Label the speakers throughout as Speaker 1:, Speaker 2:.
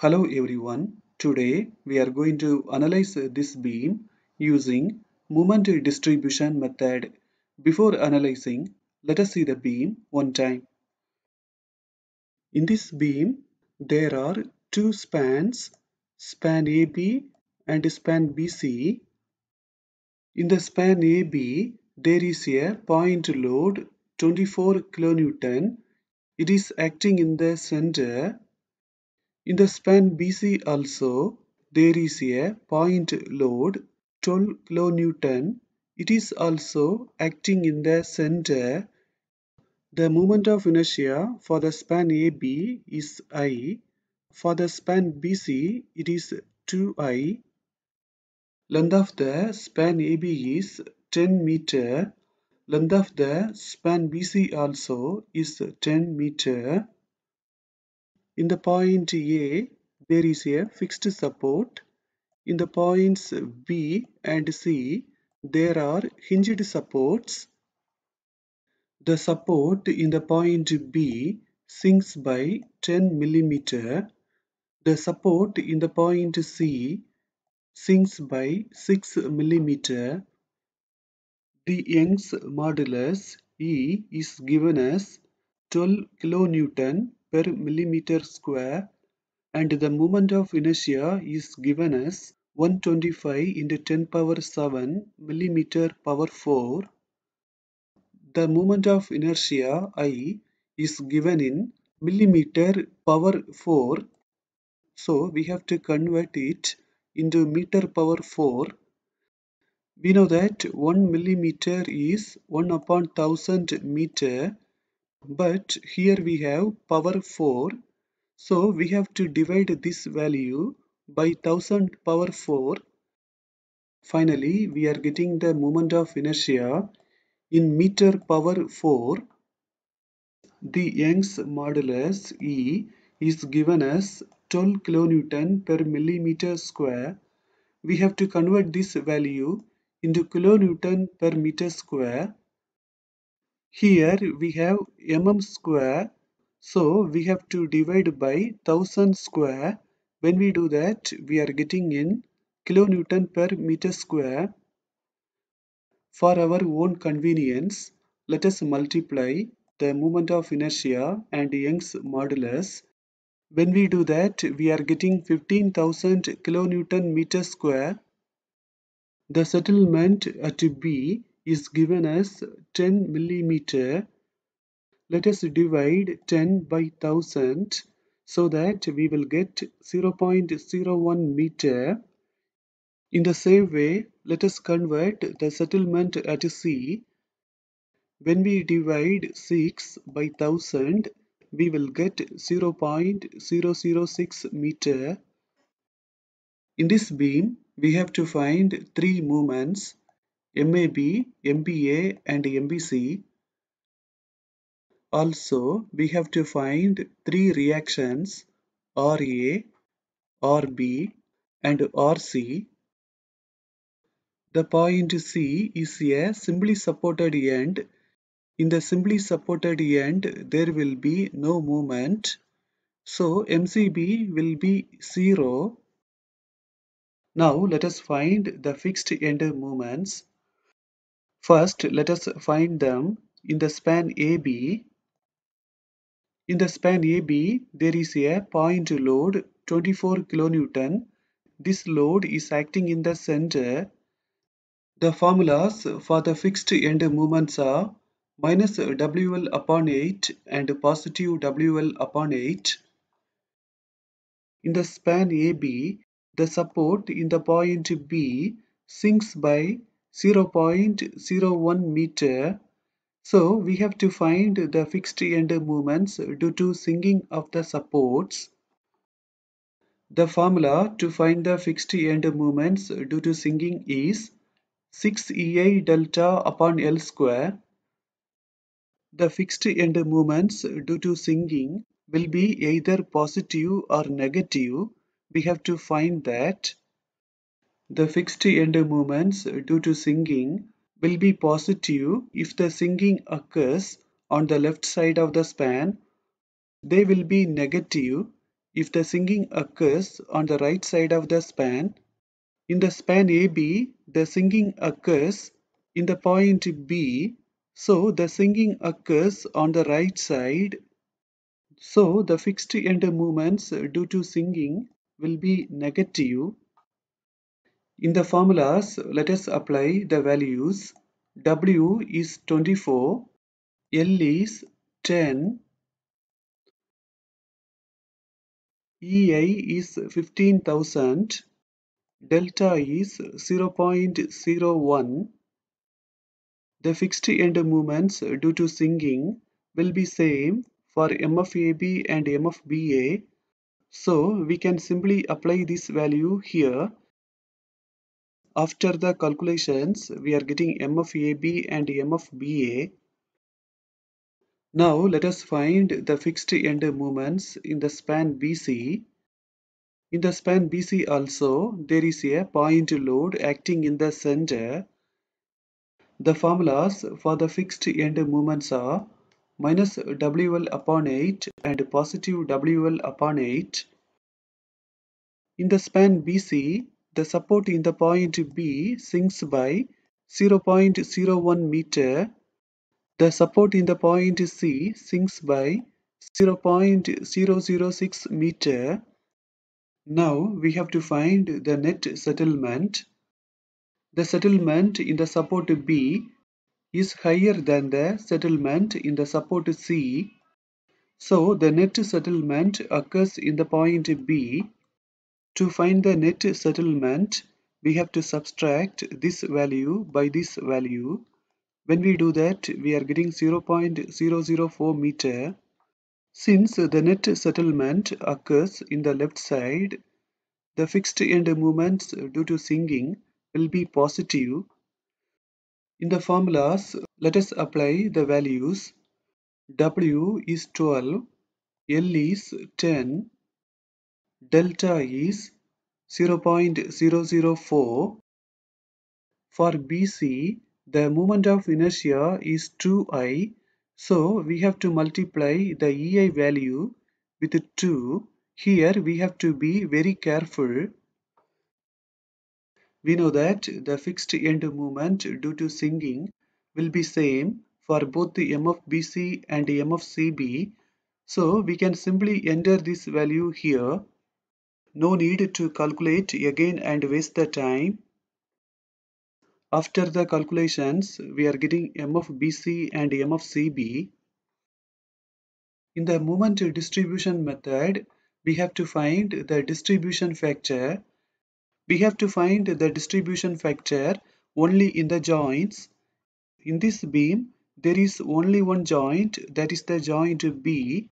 Speaker 1: Hello everyone. Today we are going to analyze this beam using moment distribution method. Before analyzing, let us see the beam one time. In this beam, there are two spans, span AB and span BC. In the span AB, there is a point load 24 kilonewton. It is acting in the center. In the span BC also, there is a point load 12 kilonewton. It is also acting in the center. The moment of inertia for the span AB is I. For the span BC, it is 2I. Length of the span AB is 10 meter. Length of the span BC also is 10 meter. In the point A, there is a fixed support. In the points B and C, there are hinged supports. The support in the point B sinks by 10 millimeter. The support in the point C sinks by 6 millimeter. The Young's modulus E is given as 12 kilonewton per millimeter square and the moment of inertia is given as 125 into 10 power 7 millimeter power 4. The moment of inertia I is given in millimeter power 4. So we have to convert it into meter power 4. We know that 1 millimeter is 1 upon 1000 meter but here we have power 4 so we have to divide this value by 1000 power 4 finally we are getting the moment of inertia in meter power 4 the Young's modulus E is given as 12 kilonewton per millimeter square. We have to convert this value into kilonewton per meter square here we have mm square so we have to divide by 1000 square. When we do that we are getting in kilonewton per meter square. For our own convenience let us multiply the moment of inertia and Young's modulus. When we do that we are getting 15,000 kilonewton meter square. The settlement at B is given as 10 millimeter. Let us divide 10 by 1000 so that we will get 0.01 meter. In the same way, let us convert the settlement at C. When we divide 6 by 1000, we will get 0.006 meter. In this beam, we have to find three moments MAB, MBA and MBC. Also, we have to find three reactions RA, RB and RC. The point C is a simply supported end. In the simply supported end, there will be no movement. So, MCB will be 0. Now, let us find the fixed end moments. First, let us find them in the span AB. In the span AB, there is a point load 24 kilonewton. This load is acting in the center. The formulas for the fixed end moments are minus WL upon 8 and positive WL upon 8. In the span AB, the support in the point B sinks by 0.01 meter. So we have to find the fixed end movements due to sinking of the supports. The formula to find the fixed end movements due to sinking is 6EI delta upon L square. The fixed end movements due to sinking will be either positive or negative. We have to find that. The fixed end movements due to sinking will be positive if the sinking occurs on the left side of the span. They will be negative if the sinking occurs on the right side of the span. In the span AB, the sinking occurs in the point B, so the sinking occurs on the right side. So the fixed end movements due to sinking will be negative. In the formulas, let us apply the values. W is 24, L is 10, EI is 15,000, delta is 0.01. The fixed end movements due to sinking will be same for MFAB and MFBA. So we can simply apply this value here. After the calculations, we are getting M of AB and M of BA. Now let us find the fixed end moments in the span BC. In the span BC also, there is a point load acting in the center. The formulas for the fixed end moments are minus WL upon 8 and positive WL upon 8. In the span BC, the support in the point B sinks by 0.01 meter. The support in the point C sinks by 0.006 meter. Now we have to find the net settlement. The settlement in the support B is higher than the settlement in the support C. So the net settlement occurs in the point B. To find the net settlement, we have to subtract this value by this value. When we do that, we are getting 0.004 meter. Since the net settlement occurs in the left side, the fixed end movements due to sinking will be positive. In the formulas, let us apply the values. W is 12, L is 10, delta is 0.004. For BC, the moment of inertia is 2i, so we have to multiply the EI value with 2. Here we have to be very careful. We know that the fixed end moment due to sinking will be same for both the M of BC and M of CB. So we can simply enter this value here. No need to calculate again and waste the time. After the calculations, we are getting m of bc and m of cb In the moment distribution method, we have to find the distribution factor. We have to find the distribution factor only in the joints. In this beam, there is only one joint, that is the joint B.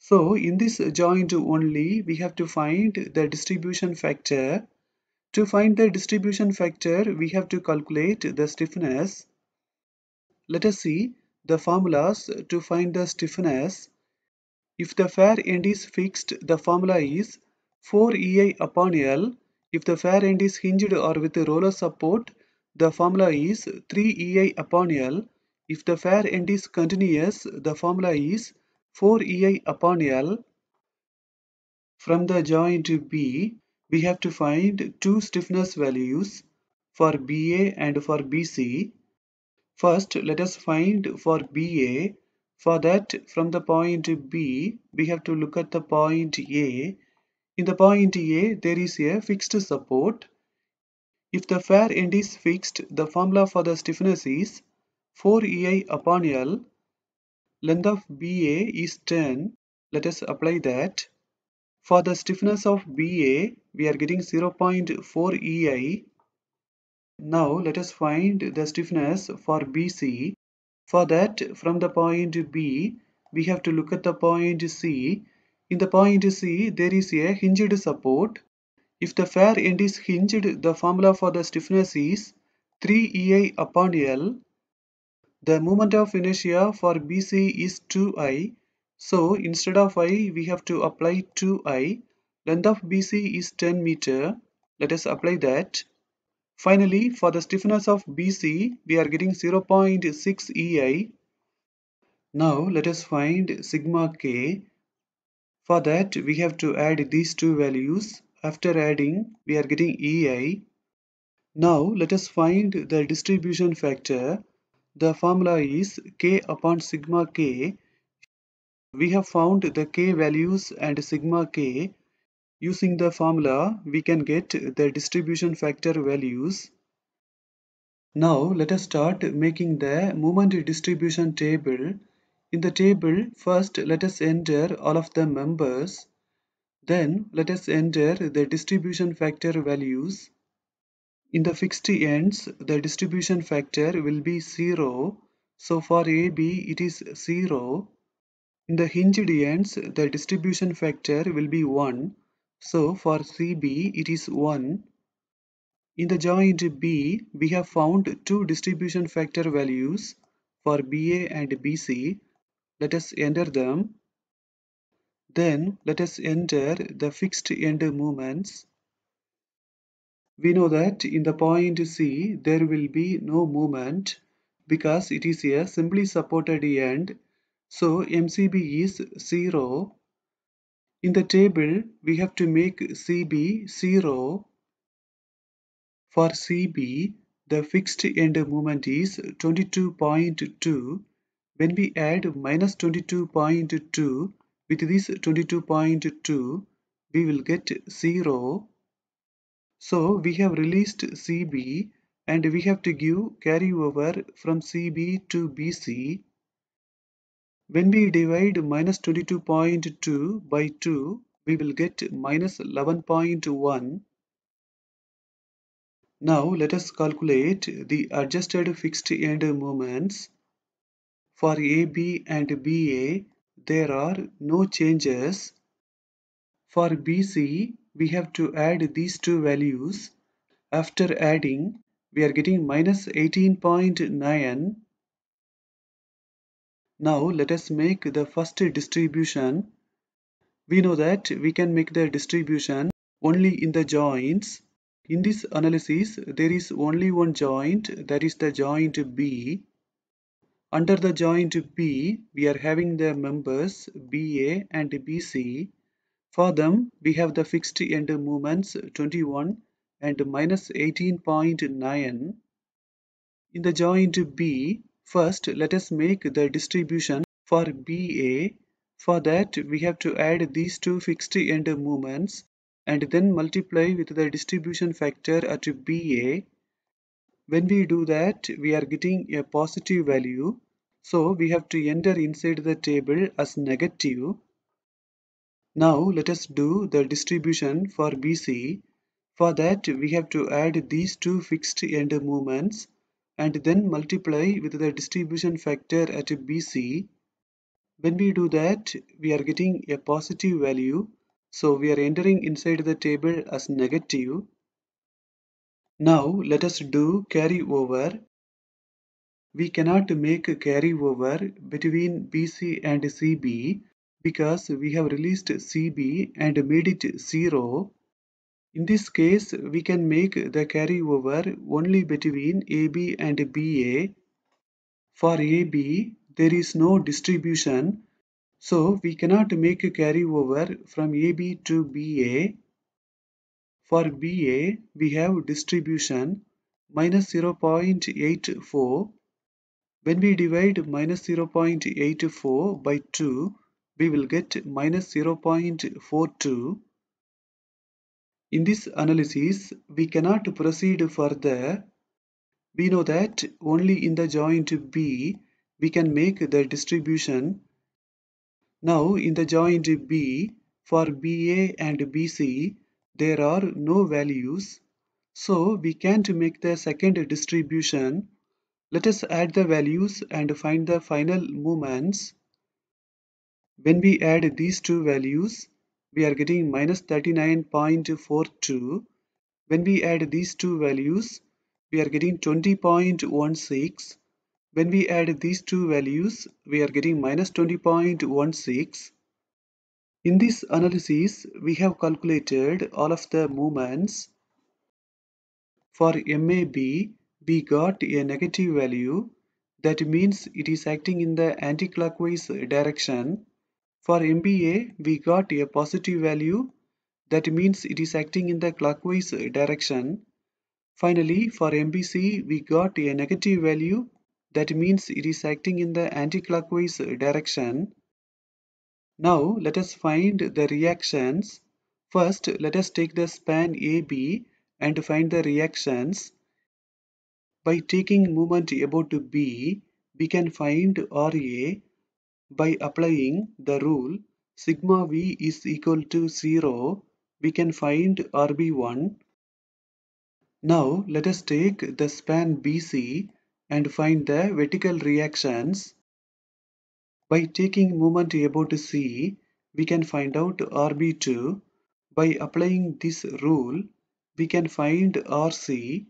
Speaker 1: So, in this joint only, we have to find the distribution factor. To find the distribution factor, we have to calculate the stiffness. Let us see the formulas to find the stiffness. If the far end is fixed, the formula is 4EI upon L. If the far end is hinged or with roller support, the formula is 3EI upon L. If the far end is continuous, the formula is 4EI upon L. From the joint B, we have to find two stiffness values for BA and for BC. First, let us find for BA. For that, from the point B, we have to look at the point A. In the point A, there is a fixed support. If the far end is fixed, the formula for the stiffness is 4EI upon L. Length of BA is 10. Let us apply that. For the stiffness of BA, we are getting 0.4 EI. Now let us find the stiffness for BC. For that, from the point B, we have to look at the point C. In the point C, there is a hinged support. If the far end is hinged, the formula for the stiffness is 3 EI upon L. The moment of inertia for BC is 2i. So instead of i, we have to apply 2i. Length of BC is 10 meter. Let us apply that. Finally, for the stiffness of BC, we are getting 0.6 EI. Now let us find sigma k. For that, we have to add these two values. After adding, we are getting EI. Now, let us find the distribution factor. The formula is K upon sigma K. We have found the K values and sigma K. Using the formula, we can get the distribution factor values. Now, let us start making the moment distribution table. In the table, first let us enter all of the members. Then let us enter the distribution factor values. In the fixed ends, the distribution factor will be 0. So for AB, it is 0. In the hinged ends, the distribution factor will be 1. So for CB, it is 1. In the joint B, we have found two distribution factor values for BA and BC. Let us enter them. Then let us enter the fixed end moments. We know that in the point C there will be no movement because it is a simply supported end. So MCB is 0. In the table we have to make CB 0. For CB the fixed end moment is 22.2. When we add minus 22.2 with this 22.2 we will get 0 so we have released CB and we have to give carryover from CB to BC. When we divide minus 22.2 by 2, we will get minus 11.1. Now let us calculate the adjusted fixed end moments. For AB and BA, there are no changes. For BC, we have to add these two values. After adding, we are getting minus 18.9. Now let us make the first distribution. We know that we can make the distribution only in the joints. In this analysis, there is only one joint, that is the joint B. Under the joint B, we are having the members BA and BC. For them, we have the fixed end moments 21 and minus 18.9. In the joint B, first let us make the distribution for BA. For that, we have to add these two fixed end moments and then multiply with the distribution factor at BA. When we do that, we are getting a positive value. So we have to enter inside the table as negative now let us do the distribution for BC. For that we have to add these two fixed end moments and then multiply with the distribution factor at BC. When we do that we are getting a positive value so we are entering inside the table as negative. Now let us do carryover. We cannot make carryover between BC and CB because we have released CB and made it 0. In this case, we can make the carryover only between AB and BA. For AB, there is no distribution, so we cannot make a carryover from AB to BA. For BA, we have distribution minus 0.84. When we divide minus 0.84 by 2, we will get minus 0.42. In this analysis, we cannot proceed further. We know that only in the joint B, we can make the distribution. Now, in the joint B, for BA and BC, there are no values. So, we can't make the second distribution. Let us add the values and find the final moments. When we add these two values, we are getting minus 39.42. When we add these two values, we are getting 20.16. When we add these two values, we are getting minus 20.16. In this analysis, we have calculated all of the movements. For MAB, we got a negative value. That means it is acting in the anticlockwise direction. For MBA, we got a positive value. That means it is acting in the clockwise direction. Finally, for MBC, we got a negative value. That means it is acting in the anti-clockwise direction. Now, let us find the reactions. First, let us take the span AB and find the reactions. By taking moment about B, we can find RA by applying the rule sigma V is equal to 0. We can find RB1. Now let us take the span BC and find the vertical reactions. By taking moment about C, we can find out RB2. By applying this rule, we can find RC.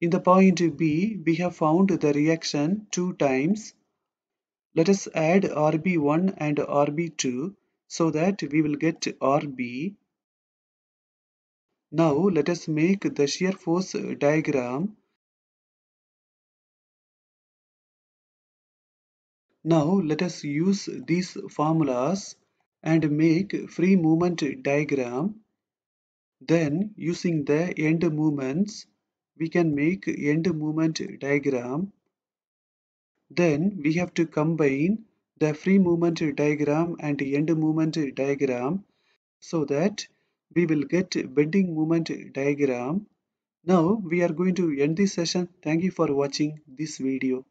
Speaker 1: In the point B, we have found the reaction two times. Let us add RB1 and RB2 so that we will get RB. Now let us make the shear force diagram. Now let us use these formulas and make free movement diagram. Then using the end moments, we can make end movement diagram. Then we have to combine the free movement diagram and end movement diagram so that we will get bending moment diagram. Now we are going to end this session. Thank you for watching this video.